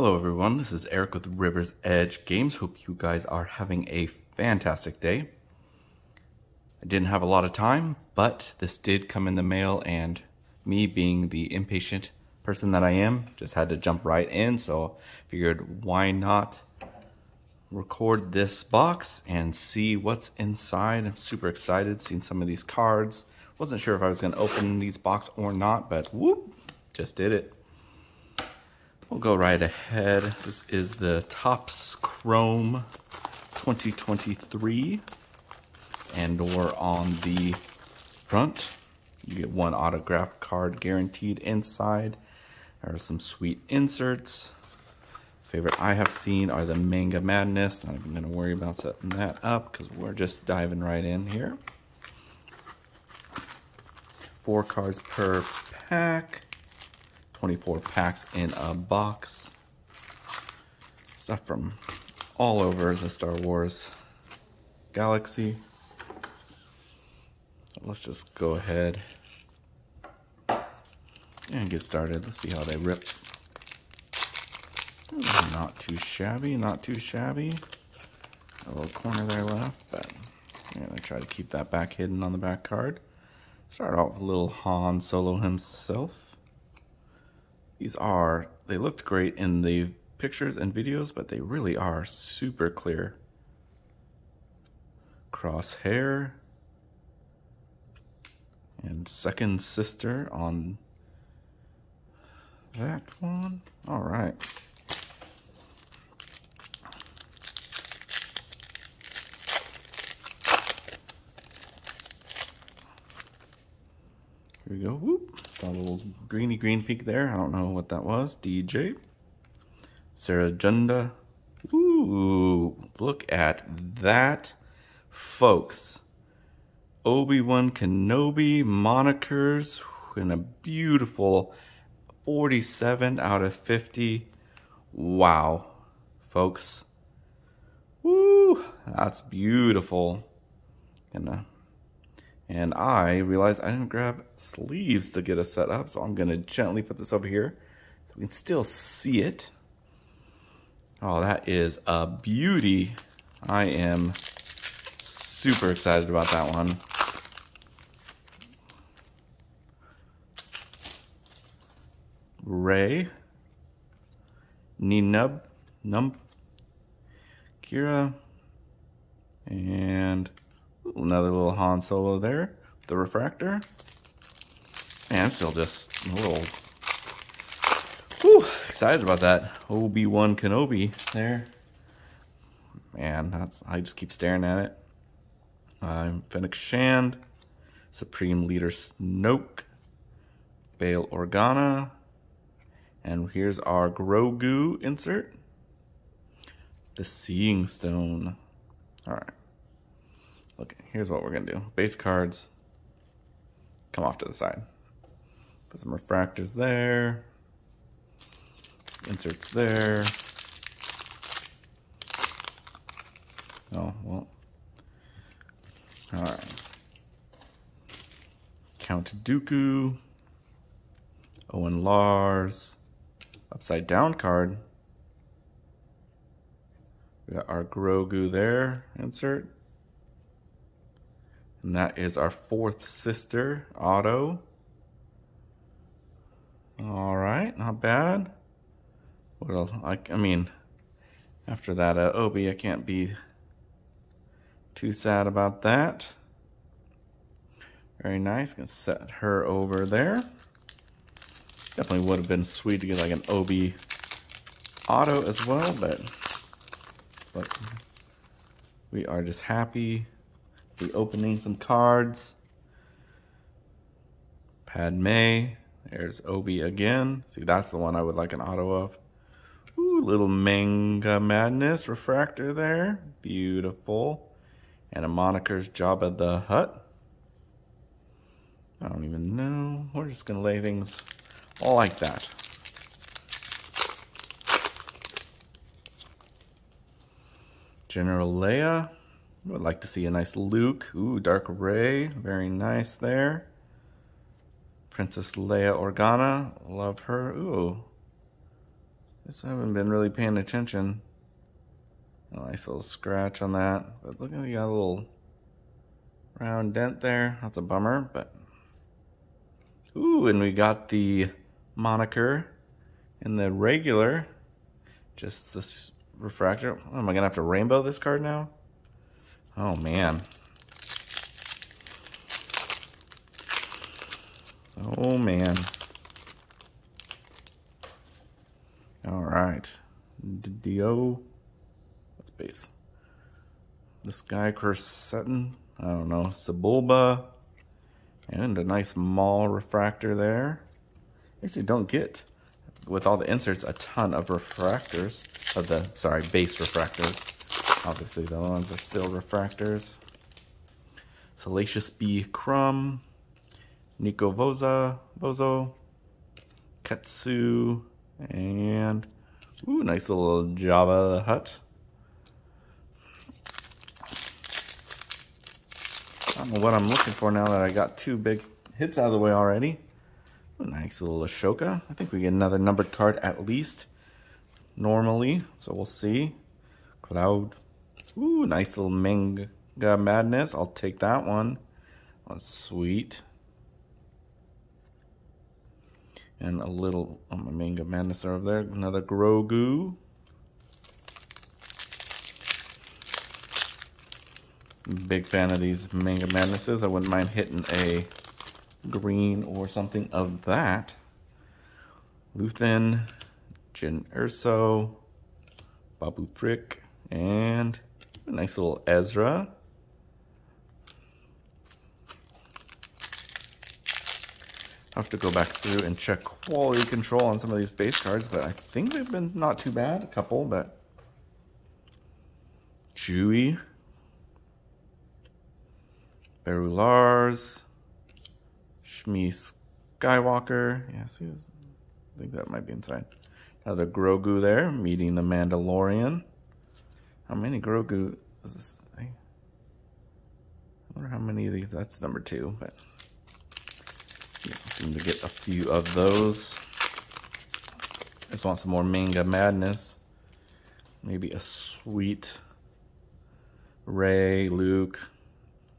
Hello everyone, this is Eric with River's Edge Games. Hope you guys are having a fantastic day. I didn't have a lot of time, but this did come in the mail and me being the impatient person that I am, just had to jump right in, so figured why not record this box and see what's inside. I'm super excited seeing some of these cards. Wasn't sure if I was going to open these box or not, but whoop, just did it. We'll go right ahead. This is the Topps Chrome 2023. And we're on the front. You get one autograph card guaranteed inside. There are some sweet inserts. Favorite I have seen are the Manga Madness. Not even going to worry about setting that up because we're just diving right in here. Four cards per pack. 24 packs in a box. Stuff from all over the Star Wars galaxy. Let's just go ahead and get started. Let's see how they rip. Not too shabby, not too shabby. A little corner there left, but I'm gonna try to keep that back hidden on the back card. Start off with little Han Solo himself. These are, they looked great in the pictures and videos, but they really are super clear. Crosshair. And second sister on that one. All right. Here we go. Whoop. Saw a little greeny green peak there. I don't know what that was. DJ. Cere Junda. Ooh, look at that, folks. Obi-Wan Kenobi monikers in a beautiful 47 out of 50. Wow, folks. Woo, that's beautiful. Gonna and I realized I didn't grab sleeves to get us set up, so I'm gonna gently put this over here so we can still see it. Oh, that is a beauty. I am super excited about that one. Rey, Ninub, Num, Qi'ra, and Another little Han Solo there. The refractor. And still just a little whew, excited about that. Obi-Wan Kenobi there. Man, that's I just keep staring at it. Uh, Fennec Shand, Supreme Leader Snoke, Bail Organa, and here's our Grogu insert. The Seeing Stone. All right. Okay, here's what we're gonna do. Base cards, come off to the side. Put some refractors there. Inserts there. Oh, well. All right. Count Dooku. Owen Lars. Upside down card. We got our Grogu there, insert. And that is our fourth sister, Otto. All right, not bad. Well, I, I mean, after that uh, Obi, I can't be too sad about that. Very nice. Gonna set her over there. Definitely would have been sweet to get like an Obi auto as well, but, but we are just happy be opening some cards. Padme. There's Obi again. See, that's the one I would like an auto of. Ooh, little Manga Madness refractor there. Beautiful. And a moniker's Jabba the Hutt. I don't even know. We're just going to lay things all like that. General Leia. Would like to see a nice Luke. Ooh, Dark Rey. Very nice there. Princess Leia Organa. Love her. Ooh. Just haven't been really paying attention. A nice little scratch on that. But look at got a little round dent there. That's a bummer, but ooh, and we got the moniker in the regular. Just this refractor. Oh, am I gonna have to rainbow this card now? Oh man. Oh man. All right. Dio. That's base. This guy, Corsettin. I don't know. Sebulba. And a nice Maul refractor there. Actually, don't get, with all the inserts, a ton of refractors. Of the, sorry, base refractors. Obviously, the other ones are still refractors. Salacious B. Crumb. Nico Voza, Vozo. Katsu. And, ooh, nice little Java Hut. I don't know what I'm looking for now that I got two big hits out of the way already. Ooh, nice little Ahsoka. I think we get another numbered card at least normally, so we'll see. Cloud. Ooh, nice little Manga Madness. I'll take that one. That's sweet. And a little um, Manga Madness over there. Another Grogu. Big fan of these Manga Madnesses. I wouldn't mind hitting a green or something of that. Luthen, Jyn Erso, Babu Frick, and a nice little Ezra. Have to go back through and check quality control on some of these base cards, but I think they've been not too bad. A couple, but Chewie, Beru Lars, Shmi Skywalker. Yeah, see, I think that might be inside. Another Grogu there, meeting the Mandalorian. How many Grogu is this thing? I wonder how many of these, that's number two, but yeah, seem to get a few of those. Just want some more Manga Madness. Maybe a sweet Rey, Luke,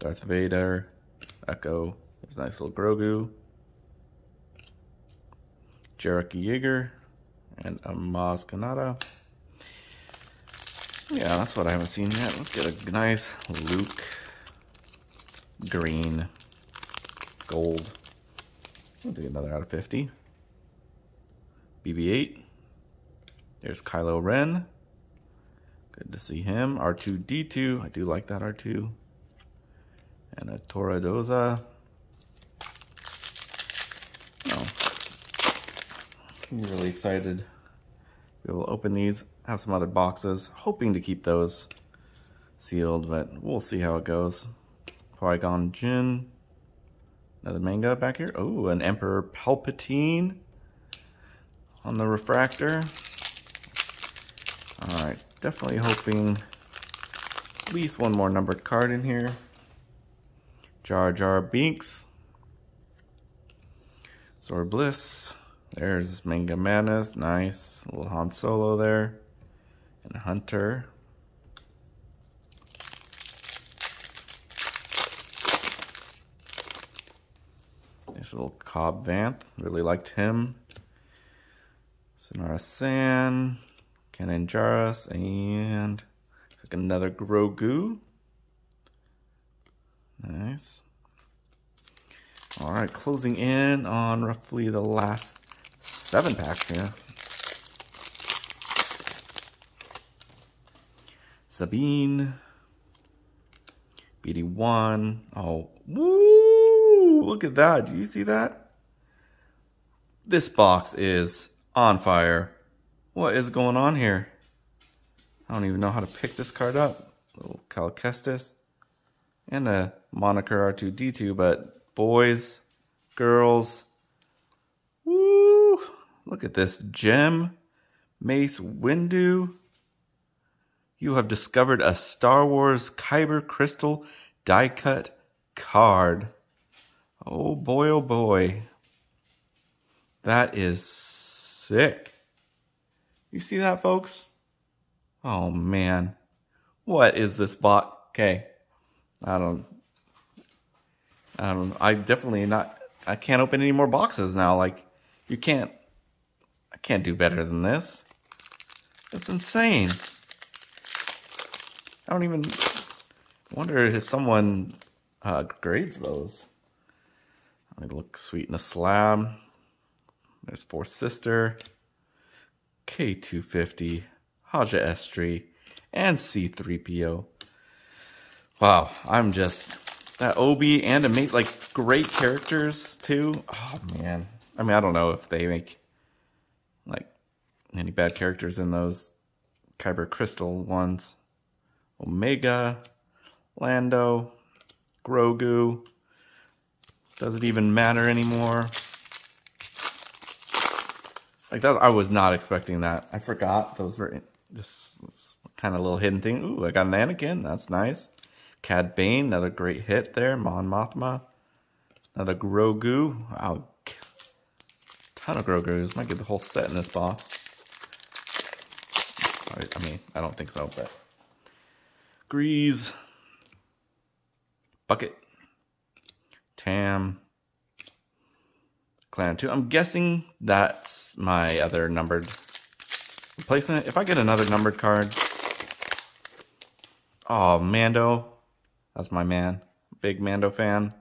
Darth Vader, Echo. There's a nice little Grogu. Jarek Yeager and a Maz Kanata. Yeah, that's what I haven't seen yet. Let's get a nice Luke green gold. We'll do another out of 50. BB-8. There's Kylo Ren. Good to see him. R2-D2. I do like that R2. And a Toradoza. Oh. I'm really excited able to open these. Have some other boxes. Hoping to keep those sealed, but we'll see how it goes. Qui-Gon Jinn. Another manga back here. Oh, an Emperor Palpatine on the refractor. All right, definitely hoping at least one more numbered card in here. Jar Jar Binks. Zorii Bliss. There's Manga Madness. Nice. A little Han Solo there. And Hunter. Nice little Cobb Vanth. Really liked him. Synara San. Kanan Jarrus. And like another Grogu. Nice. All right, closing in on roughly the last seven packs here. Sabine. BD1. Oh, woo! Look at that. Do you see that? This box is on fire. What is going on here? I don't even know how to pick this card up. Little Cal Kestis. And a moniker R2-D2, but boys, girls, woo! Look at this gem. Mace Windu. You have discovered a Star Wars Kyber Crystal die cut card. Oh boy, oh boy. That is sick. You see that, folks? Oh, man. What is this bot? Okay. I don't... I don't... I definitely not... I can't open any more boxes now. Like, you can't... I can't do better than this. It's insane. I don't even wonder if someone uh, grades those. They look sweet in a slab. There's Fourth Sister, K250, Haja Estree, and C3PO. Wow, I'm just that Obi and a mate like great characters too. Oh man, I mean I don't know if they make like any bad characters in those Kyber Crystal ones. Omega, Lando, Grogu. Does it even matter anymore? Like that, I was not expecting that. I forgot those were this, kind of little hidden thing. Ooh, I got an Anakin. That's nice. Cad Bane, another great hit there. Mon Mothma, another Grogu. Wow, ton of Grogu's. Might get the whole set in this box. I mean, I don't think so, but Grease, Bucket, Tam, Clan 2. I'm guessing that's my other numbered replacement. If I get another numbered card... Oh, Mando. That's my man. Big Mando fan.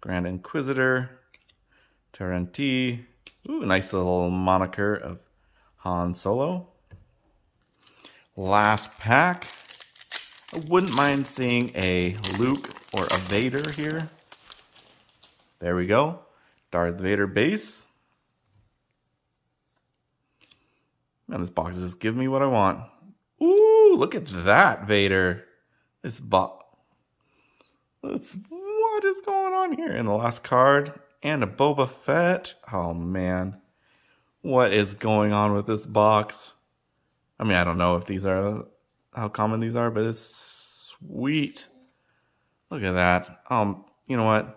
Grand Inquisitor. Tarantee. Ooh, nice little moniker of Han Solo. Last pack. I wouldn't mind seeing a Luke or a Vader here. There we go. Darth Vader base. Man, this box just give me what I want. Ooh, look at that, Vader. This box. What is going on here? And the last card, and a Boba Fett. Oh, man. What is going on with this box? I mean, I don't know if these are, how common these are, but it's sweet. Look at that. Um, you know what?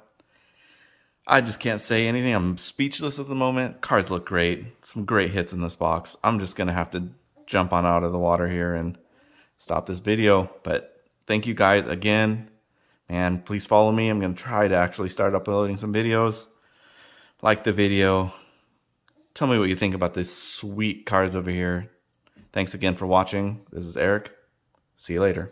I just can't say anything. I'm speechless at the moment. Cards look great. Some great hits in this box. I'm just going to have to jump on out of the water here and stop this video. But thank you guys again. And please follow me. I'm going to try to actually start uploading some videos. Like the video. Tell me what you think about these sweet cards over here. Thanks again for watching. This is Eric. See you later.